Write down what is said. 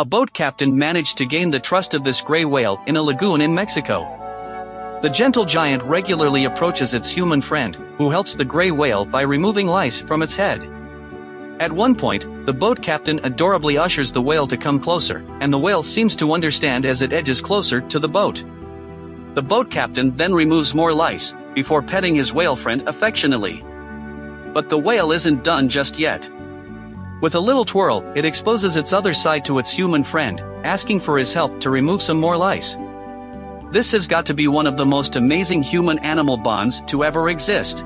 A boat captain managed to gain the trust of this gray whale in a lagoon in Mexico. The gentle giant regularly approaches its human friend, who helps the gray whale by removing lice from its head. At one point, the boat captain adorably ushers the whale to come closer, and the whale seems to understand as it edges closer to the boat. The boat captain then removes more lice, before petting his whale friend affectionately. But the whale isn't done just yet. With a little twirl, it exposes its other side to its human friend, asking for his help to remove some more lice. This has got to be one of the most amazing human-animal bonds to ever exist.